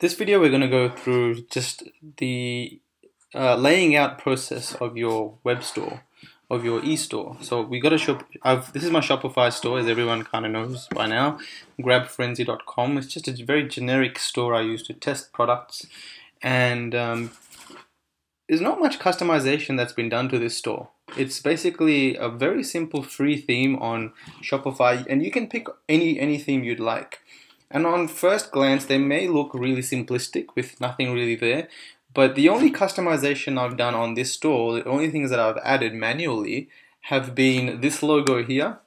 This video we're going to go through just the uh, laying out process of your web store, of your e-store. So we got a shop. I've, this is my Shopify store, as everyone kind of knows by now. GrabFrenzy.com. It's just a very generic store I use to test products, and um, there's not much customization that's been done to this store. It's basically a very simple free theme on Shopify, and you can pick any any theme you'd like. And on first glance, they may look really simplistic with nothing really there. But the only customization I've done on this store, the only things that I've added manually, have been this logo here,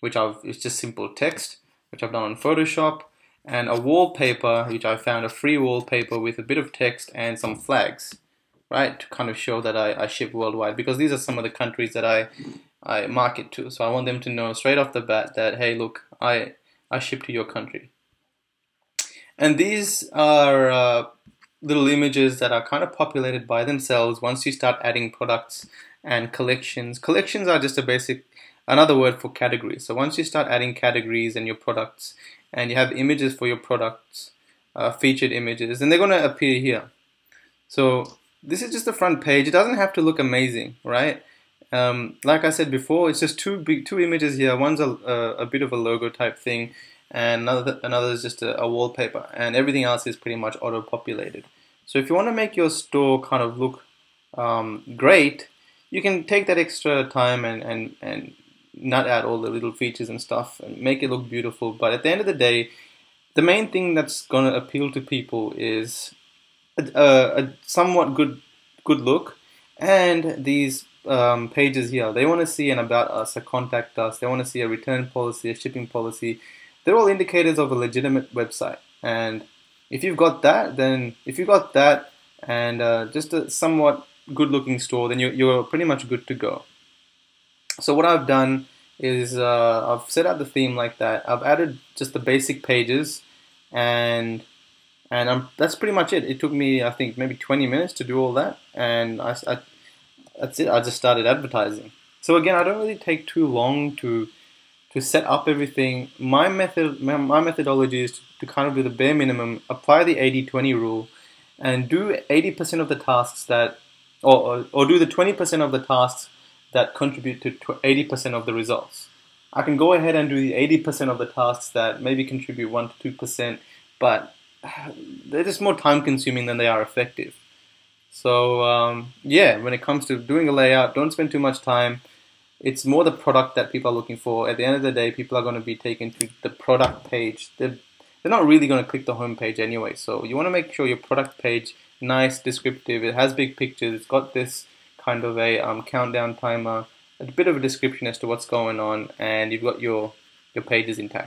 which I've it's just simple text, which I've done on Photoshop, and a wallpaper, which I found a free wallpaper with a bit of text and some flags, right, to kind of show that I, I ship worldwide because these are some of the countries that I I market to. So I want them to know straight off the bat that hey, look, I I ship to your country. And these are uh, little images that are kind of populated by themselves once you start adding products and collections. Collections are just a basic, another word for categories. So once you start adding categories and your products, and you have images for your products, uh, featured images, and they're going to appear here. So this is just the front page. It doesn't have to look amazing, right? Um, like I said before, it's just two big two images here. One's a, a, a bit of a logo type thing, and another another is just a, a wallpaper, and everything else is pretty much auto populated. So if you want to make your store kind of look um, great, you can take that extra time and and and not add all the little features and stuff and make it look beautiful. But at the end of the day, the main thing that's going to appeal to people is a, a, somewhat good good look and these um, pages here. They want to see an about us, a contact us. They want to see a return policy, a shipping policy. They're all indicators of a legitimate website. And if you've got that, then if you've got that and uh, just a somewhat good looking store, then you're, you're pretty much good to go. So what I've done is uh, I've set out the theme like that. I've added just the basic pages and and I'm, that's pretty much it. It took me, I think, maybe 20 minutes to do all that, and I, I, that's it. I just started advertising. So again, I don't really take too long to to set up everything. My method, my, methodology is to, to kind of do the bare minimum, apply the 80-20 rule, and do 80% of the tasks that, or, or, or do the 20% of the tasks that contribute to 80% of the results. I can go ahead and do the 80% of the tasks that maybe contribute 1 to 2%, but they're just more time consuming than they are effective. So um, yeah, when it comes to doing a layout, don't spend too much time. It's more the product that people are looking for. At the end of the day, people are going to be taken to the product page. They're, they're not really going to click the home page anyway. So you want to make sure your product page nice, descriptive. It has big pictures. It's got this kind of a um, countdown timer, a bit of a description as to what's going on, and you've got your your pages intact.